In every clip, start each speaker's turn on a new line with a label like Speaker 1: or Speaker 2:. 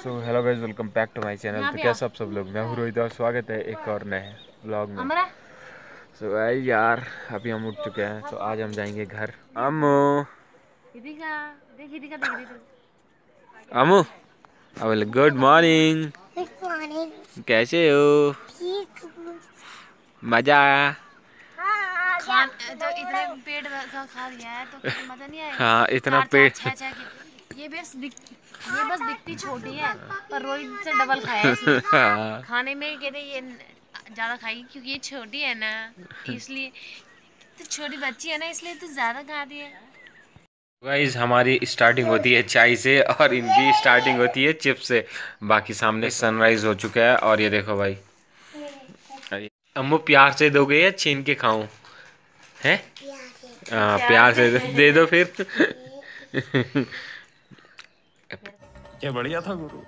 Speaker 1: Guys welcome back to my channel तो कैसे आप सब लोग? मैं हूँ। रोहित और स्वागत है एक और नए व्लॉग में। सो गाइस यार अभी हम उठ चुके हैं। तो आज हम जाएँगे घर। अम्मू। अम्मू अवेल गुड मॉर्निंग कैसे हो? मज़ा आया?
Speaker 2: खान तो इतने पेट का खा लिया है तो मज़ा नहीं आएगा
Speaker 1: हाँ इतना पेट
Speaker 2: ये बस दिख, ये बस दिखती छोटी है पर रोहित से डबल खाया है। इसने।
Speaker 1: हाँ
Speaker 2: खाने में कहते ये ज़्यादा खाएगी क्योंकि ये छोटी है ना इसलिए तो छोटी बच्ची है ना इसलिए तो ज़्यादा खाती है।
Speaker 1: गाइस हमारी स्टार्टिंग होती है चाय से और इनकी स्टार्टिंग होती है चिप्स से। बाकी सामने सनराइज हो चुका है और ये देखो भाई। अम्मू प्यार से दोगे या छीन के खाऊं? हैं? हाँ प्यार से। दे दो फिर।
Speaker 3: क्या बढ़िया था गुरु।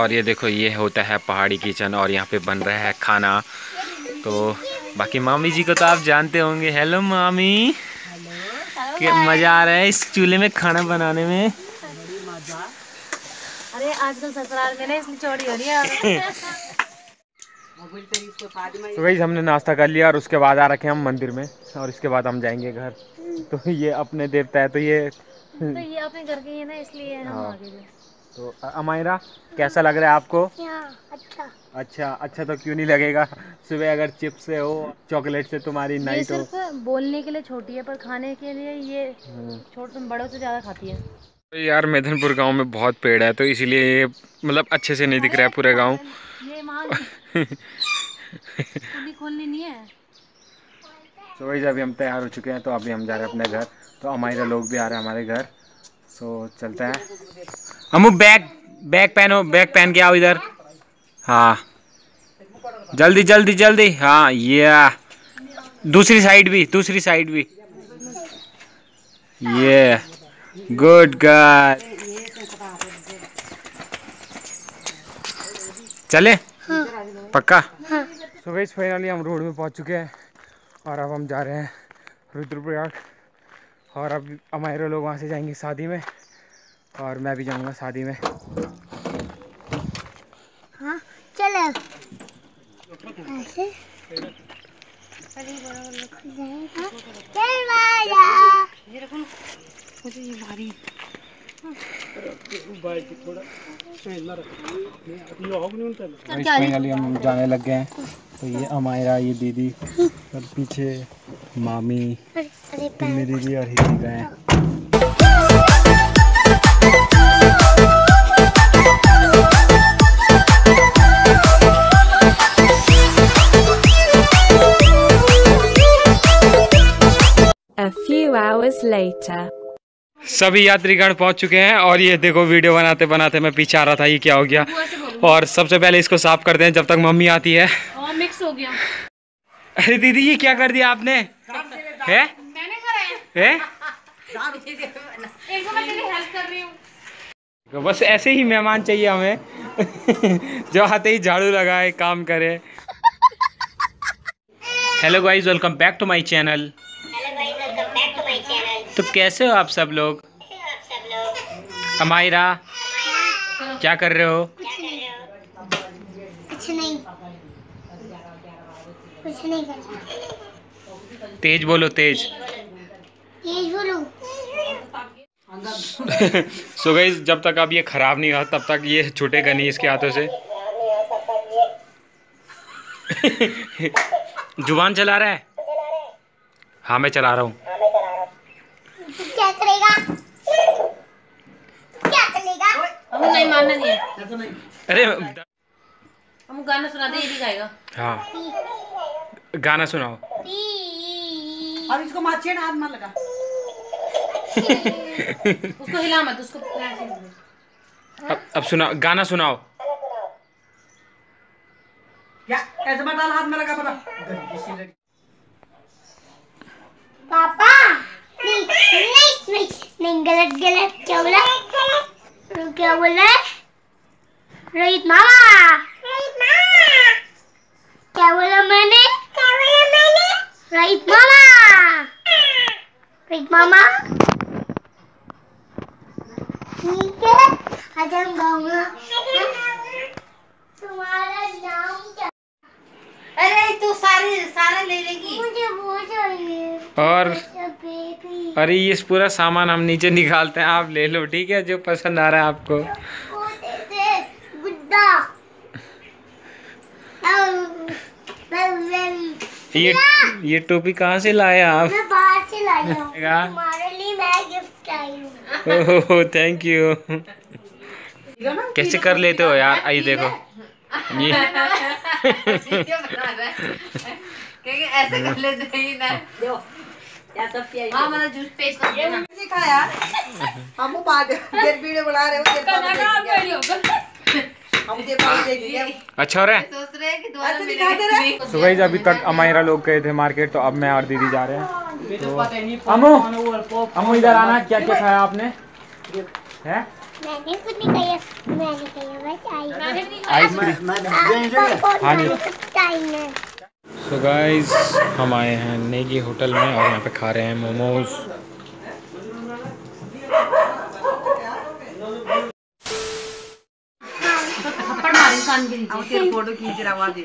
Speaker 1: और ये देखो ये होता है पहाड़ी किचन और यहाँ पे बन रहा है खाना। तो बाकी मामी जी को तो आप जानते होंगे। हेलो मामी। क्या मज़ा आ रहा है इस चूल्हे में खाना बनाने में?
Speaker 2: अरे आजकल ससुराल में ना इसलिए चौड़ी हो रही है।
Speaker 1: तो वही हमने नाश्ता कर लिया और उसके बाद आ रखे हम मंदिर में और इसके बाद हम जाएँगे घर। तो ये अपने देवता है तो ये
Speaker 2: तो ये अपने घर के ही है ना इसलिए हम
Speaker 1: हाँ।
Speaker 2: आगे गए।
Speaker 1: तो अमायरा कैसा लग रहा है आपको?
Speaker 2: अच्छा।
Speaker 1: अच्छा अच्छा तो क्यों नहीं लगेगा? सुबह अगर चिप्स से हो चॉकलेट से तुम्हारी नाइट हो।
Speaker 2: सिर्फ़ बोलने के लिए छोटी है पर खाने के लिए ये
Speaker 1: हम्म।
Speaker 2: छोट बड़ों से ज़्यादा खाती है।
Speaker 1: तो यार मेधनपुर गाँव में बहुत पेड़ है तो इसीलिए ये मतलब अच्छे से नहीं दिख रहा है पूरा गाँव।
Speaker 2: ये खोलनी नहीं है?
Speaker 1: तो वही अभी हम तैयार हो चुके हैं तो अभी हम जा रहे हैं अपने घर। तो हमारे लोग भी आ रहे हैं हमारे घर। सो चलते हैं। हमू बैग बैग पहनो बैग पहन के आओ इधर। हाँ। जल्दी जल्दी जल्दी। हाँ ये। दूसरी साइड भी दूसरी साइड भी। ये। Good girl. चले? हाँ। पक्का? सो गई फाइनली हम रोड में पहुँच चुके हैं। और अब हम जा रहे हैं रुद्रप्रयाग और अब हमारे लोग वहाँ से जाएँगे शादी में और मैं भी जाऊँगा शादी में।
Speaker 4: हाँ चलो। ऐसे। हाँ, चल माया
Speaker 2: मुझे ये भारी।
Speaker 1: फाइनली हम जाने लग गए हैं। तो ये अमायरा ये दीदी। और पीछे मामी पिन्नी दीदी और हितिका हैं
Speaker 5: A few hours later.
Speaker 1: सभी यात्रीगण पहुँच चुके हैं और ये देखो वीडियो बनाते बनाते मैं पीछे आ रहा था ये क्या हो गया। और सबसे पहले इसको साफ़ करते हैं जब तक मम्मी आती है।
Speaker 2: मिक्स हो गया।
Speaker 1: अरे दीदी ये क्या कर दिया आपने? है?
Speaker 2: है।
Speaker 1: है?
Speaker 2: तो मैं तेरी हेल्प कर रही हूँ।
Speaker 1: तो बस ऐसे ही मेहमान चाहिए हमें। जो आते ही झाड़ू लगाए काम करे। Hello guys welcome back to my channel तो कैसे हो आप सब लोग? अमायरा क्या कर रहे हो?
Speaker 4: कुछ नहीं। कुछ नहीं कर
Speaker 1: तेज बोलो तेज।
Speaker 4: ये बोलो।
Speaker 1: सो गाइस जब तक अब ये खराब नहीं हुआ तब तक ये छूटेगा नहीं इसके हाथों से। ज़ुबान चला रहा है? हाँ मैं चला रहा हूँ।
Speaker 4: क्या करेगा? क्या करेगा?
Speaker 2: हम नहीं मानना नहीं
Speaker 1: अरे
Speaker 2: हम गाना सुना दे ये भी गाएगा।
Speaker 1: हाँ। गाना सुनाओ।
Speaker 6: और इसको माचिए ना हाथ मत लगा।
Speaker 2: उसको हिला मत उसको।
Speaker 1: अब अब सुनाओ गाना सुनाओ।
Speaker 6: क्या ऐसे मत डाल हाथ में लगा बड़ा गंदी सी लगी।
Speaker 4: पापा नहीं नहीं नहीं नहीं गलत गलत क्या बोला? क्या बोला? रोहित मामा क्या बोला मैंने क्या बोला मैंने रोहित मामा रोहित मामा ठीक है आज हम गाऊँगा। तुम्हारा नाम क्या?
Speaker 2: अरे तू सारे सारे ले लेगी।
Speaker 4: मुझे वो चाहिए।
Speaker 1: और अरे ये पूरा सामान हम नीचे निकालते हैं आप ले लो ठीक है जो पसंद आ रहा है आपको।
Speaker 4: गुड्डा।
Speaker 1: ये ये। टोपी कहाँ से लाए आप?
Speaker 4: बाहर से लाई हूँ। तुम्हारे लिए मैं गिफ्ट लाई हूँ।
Speaker 1: ओह थैंक यू कैसे कर लेते हो यार? आई देखो। ये।
Speaker 2: ऐसे कर लेते ही ना। हाँ मतलब जूस पेश कर देना।
Speaker 6: खाया हम वो बाद वीडियो बना रहे हो
Speaker 1: अच्छा हो रहा है?
Speaker 2: हैं
Speaker 1: तो गाइस अभी तक अमायरा लोग गए थे मार्केट तो अब मैं और दीदी जा रहे हैं। तो अमो अमो इधर आना क्या क्या खाया आपने? है?
Speaker 4: मैंने कुछ नहीं कहा मैंने कहा बस आई
Speaker 1: आइसक्रीम सो गाइस हम आए हैं नेगी होटल में और यहाँ पे खा रहे हैं मोमोज।
Speaker 6: हम तेरे फ़ोटो खींच रहा हुआ दे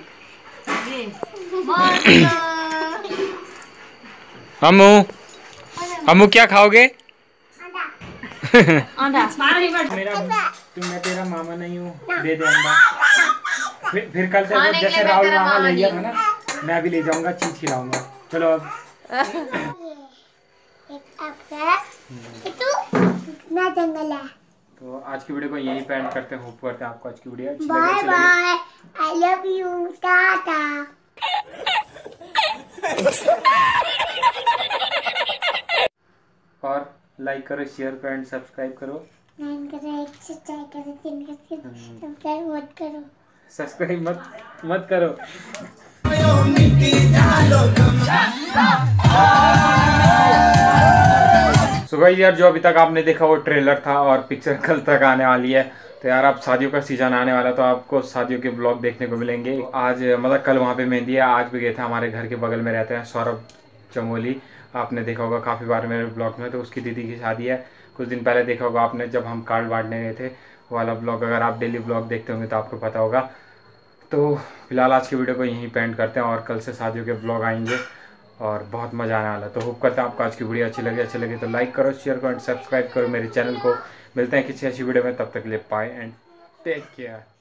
Speaker 1: अमू अमू क्या खाओगे? मेरा तुम मैं तेरा मामा नहीं हूँ दे दे अंडा फिर, फिर कल से जैसे राहुल मामा
Speaker 2: मामा
Speaker 1: ले गया था ना मैं भी ले जाऊँगा चीज़ खिलाऊँगा चलो अब
Speaker 4: एक आपका तू ना जंगल है।
Speaker 1: तो आज की वीडियो को यहीं पे एंड करते हैं। होप करते हैं आपको आज की वीडियो अच्छी
Speaker 4: bye bye I love you Tata
Speaker 1: और लाइक करो शेयर करो एंड सब्सक्राइब करो।
Speaker 4: नाइन करो एक से करो तीन करो सब्सक्राइब मत करो।
Speaker 1: सब्सक्राइब मत मत करो। सो भाई यार, जो अभी तक आपने देखा वो ट्रेलर था और पिक्चर कल तक आने वाली है। तो यार, आप शादियों का सीज़न आने वाला तो आपको शादियों के ब्लॉग देखने को मिलेंगे। आज मतलब कल वहाँ पे मेहंदी है, आज भी गए थे, हमारे घर के बगल में रहते हैं, सौरभ चमोली। आपने देखा होगा काफ़ी बार मेरे ब्लॉग में तो उसकी दीदी की शादी है। कुछ दिन पहले देखा होगा आपने, जब हम कार्ड बांटने गए थे वाला ब्लॉग अगर आप डेली ब्लॉग देखते होंगे तो आपको पता होगा। तो फ़िलहाल आज की वीडियो को यहीं पेंट करते हैं, और कल से शादियों के ब्लॉग आएँगे। और बहुत मज़ा आने वाला तो होप करता हैं आपको आज की वीडियो अच्छी लगी। अच्छी लगी तो लाइक करो शेयर करो एंड सब्सक्राइब करो मेरे चैनल को। मिलते हैं किसी अच्छी वीडियो में। तब तक लिए बाय एंड टेक केयर